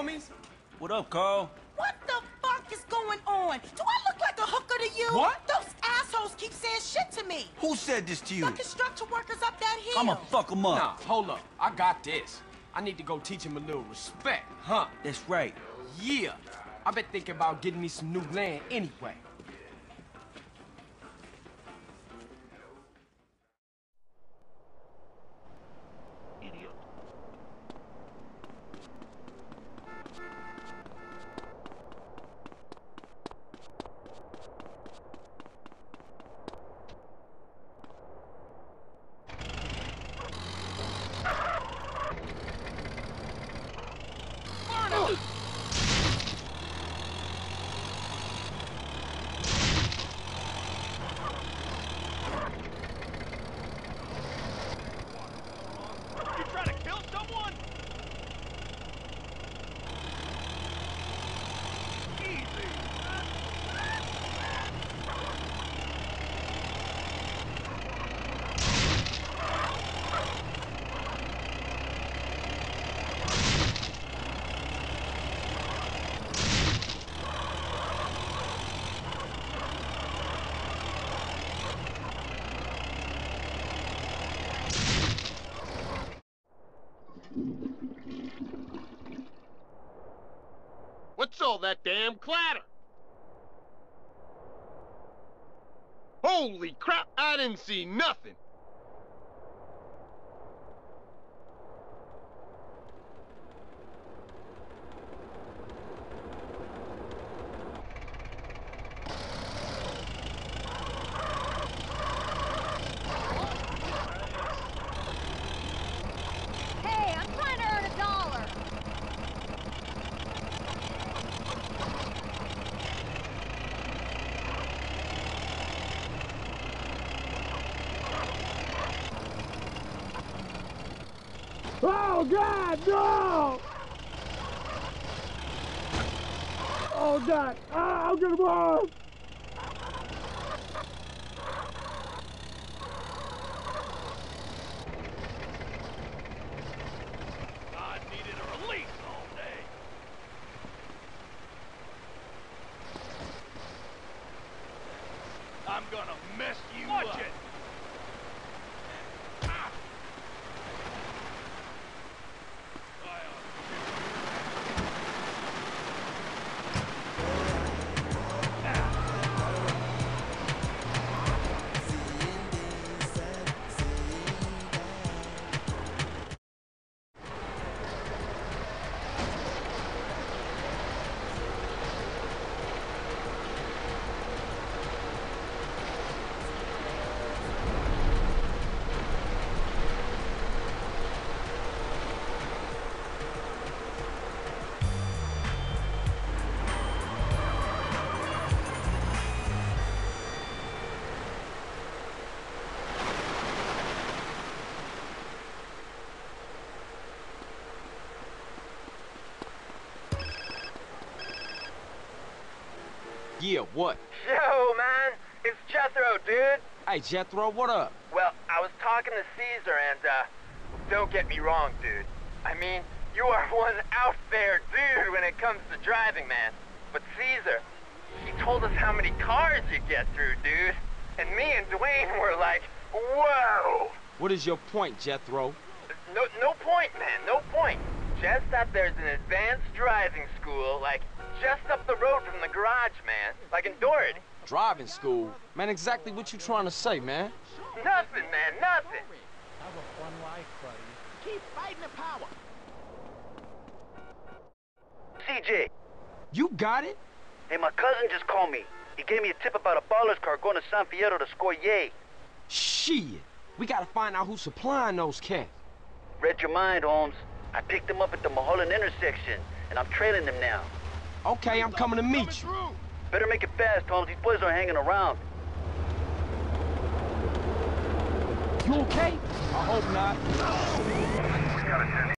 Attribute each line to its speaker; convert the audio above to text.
Speaker 1: homies?
Speaker 2: What up, Carl?
Speaker 3: What the fuck is going on? Do I look like a hooker to you?
Speaker 1: What?
Speaker 3: Those assholes keep saying shit to me.
Speaker 2: Who said this to you?
Speaker 3: The construction workers up that hill.
Speaker 2: I'ma fuck 'em up.
Speaker 1: Nah, hold up. I got this. I need to go teach him a little respect, huh?
Speaker 2: That's right.
Speaker 1: Yeah. I've been thinking about getting me some new land anyway.
Speaker 4: Idiot. You someone? All that damn clatter? Holy crap, I didn't see nothing.
Speaker 5: Hey, I'm trying to earn a dollar.
Speaker 6: Oh God, no! Oh God, ah, I'm gonna move!
Speaker 4: I needed a release all day. I'm gonna mess you Watch up. it.
Speaker 1: Yeah, what?
Speaker 7: Yo, man, it's Jethro, dude.
Speaker 1: Hey, Jethro, what up?
Speaker 7: Well, I was talking to Cesar, and, uh, don't get me wrong, dude. I mean, you are one out there dude when it comes to driving, man. But Cesar, he told us how many cars you get through, dude. And me and Dwayne were like, whoa!
Speaker 1: What is your point, Jethro?
Speaker 7: No, no point, man, no point. Just that there's an advanced driving school, like, just up the road from the garage, man. Like in Doherty.
Speaker 1: Driving school? Man, exactly what you trying to say, man?
Speaker 7: Nothing, man, nothing.
Speaker 6: Have a fun life, buddy.
Speaker 7: Keep fighting the power. CJ,
Speaker 1: You got it?
Speaker 8: Hey, my cousin just called me. He gave me a tip about a baller's car going to San Fierro to score yay.
Speaker 1: Shit. We gotta find out who's supplying those cats.
Speaker 8: Read your mind, Holmes. I picked them up at the Mulholland intersection, and I'm trailing them now.
Speaker 1: Okay, I'm coming to meet you.
Speaker 8: Better make it fast, Holmes. These boys are hanging around.
Speaker 1: You okay? I hope not.